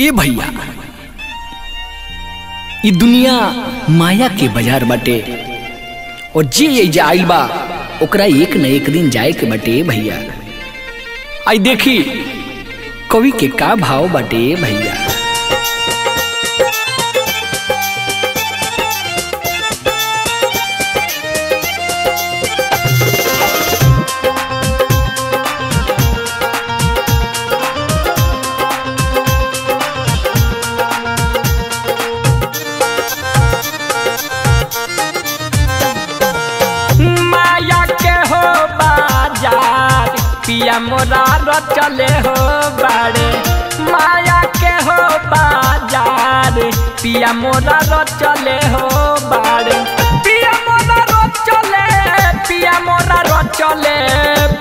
ए भैया, ये दुनिया माया के बाज़ार बटे, और जे जे आइल बा ओकरा एक न एक दिन जाए के बटे भैया। आई देखी, कवि के का भाव बटे भैया। मोरा हो बाड़े। माया के हो बाज़ार। पिया मोरा चले हो बाड़े। पिया मोरा चले पिया मोरा चले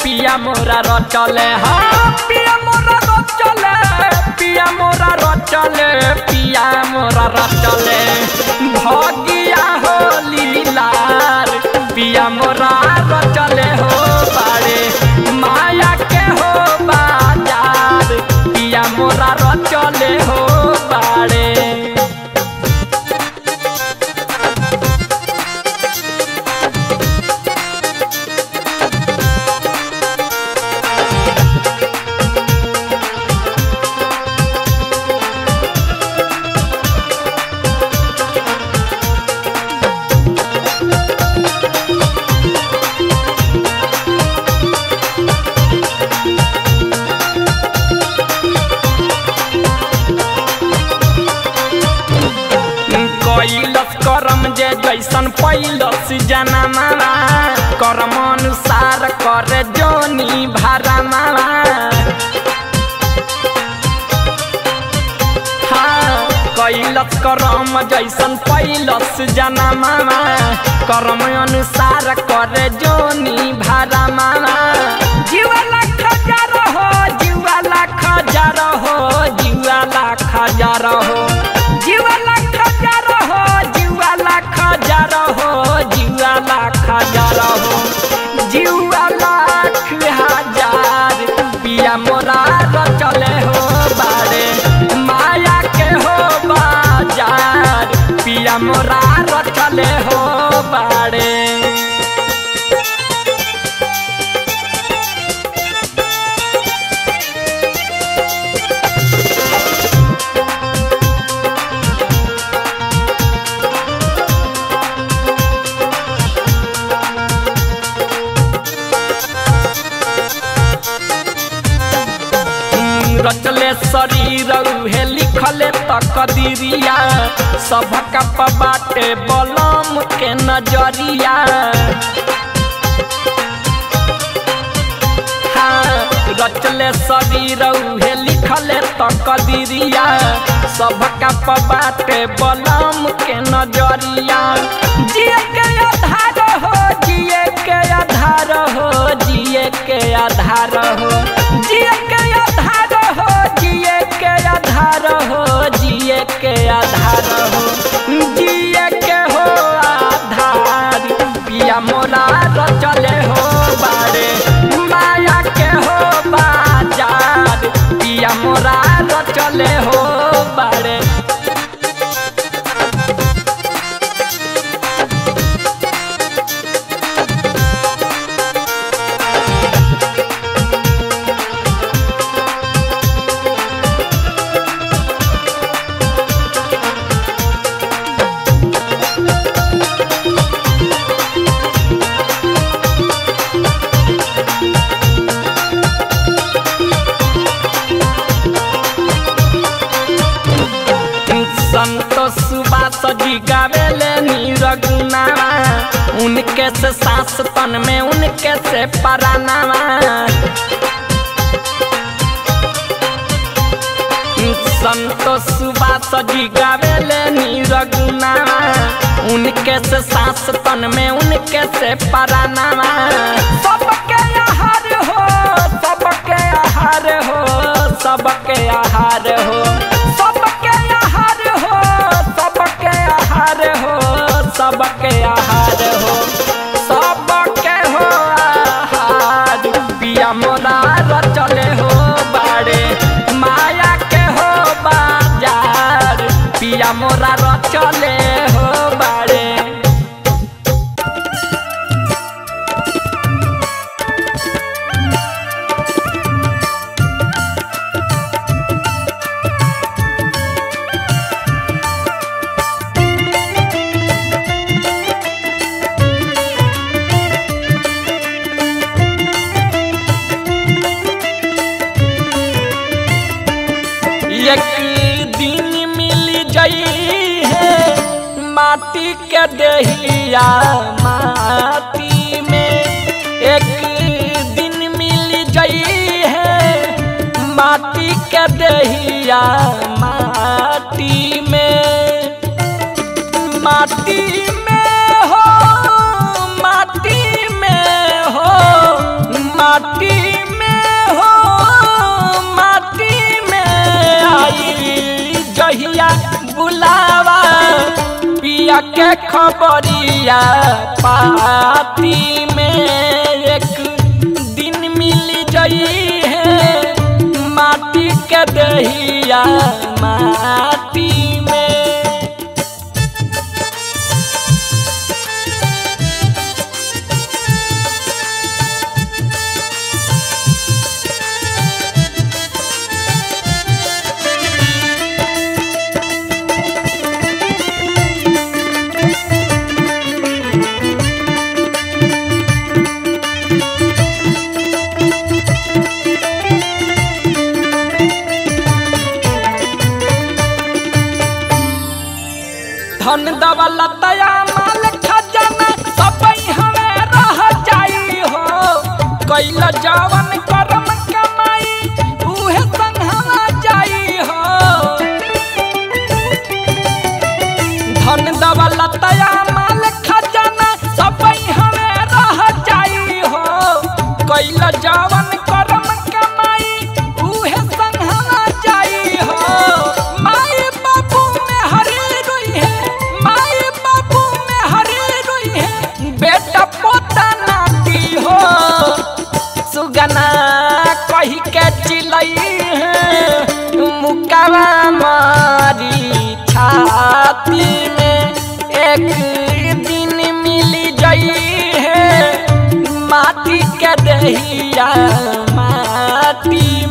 पिया मोरा चले हाँ पिया मोरा चले पिया मोरा चले पिया जे जैसन पैलस जनमा कर्म अनुसार कर जोनी भारा मावा कैलस करम जैसन पैलस जनमा कर्म अनुसार कर जोनी भारा मावा जीवा लाख हज़ार हो जीवा लाख हज़ार हो जीवा लाख हज़ार हो जीवा लाख हज़ार रचले शरीर उहे लिखले तकदीरिया सबका बाटे बलम के नज़रिया। हाँ, रचले शरीर उहे लिखले तकदीरिया सबका बाटे बलम के नज़रिया। जिए के आधार हो जिए के आधार हो जिए के आधार हो जिए के के आधार हो, जिए के आधार हो, जिए के हो आधार। पिया मोरा चले हो बारे माया के हो बाज़ार। पिया मोरा चले हो उनके सांस तन में उनके से परानावा संतोष सुबास जी गावेले नीरगुनावा उनके से सांस तन में उनके से परानावा सबके आहार हो, सबके आहार हो, सबके आहार हो। सबके आहार हो, सबके आहार हो, सबके आहार एक दिन मिल जाई माटी के दहिया माटी में एक दिन मिल जाई है। माटी के दहिया माटी के खबरिया पाती में साथी में एक दिन मिल जाई है। माटी के दहिया माटी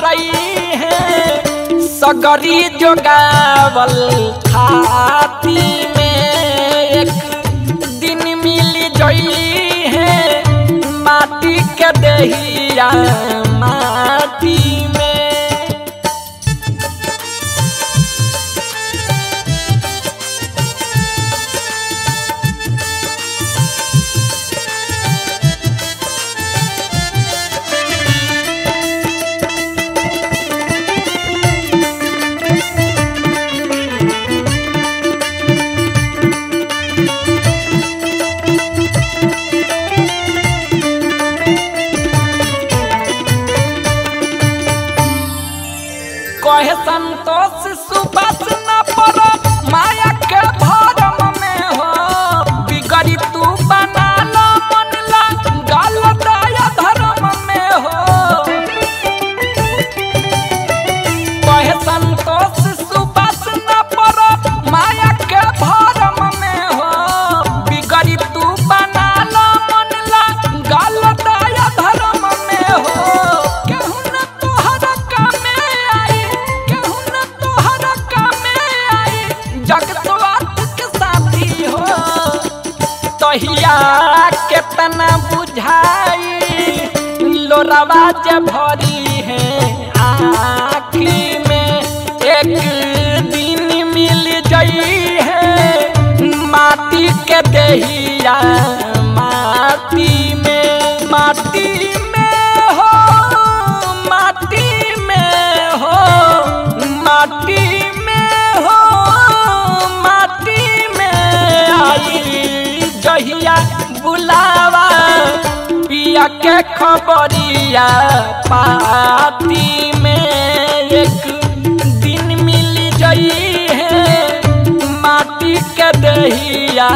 है सगरी जोगावल खाती में एक दिन मिल जई है माटी के दहिया माटी। के दहिया माटी में माटी में हो, माटी में हो, माटी में हो, माटी में आई जहिया बुलावा। पिया के खबरिया, पाती दहिया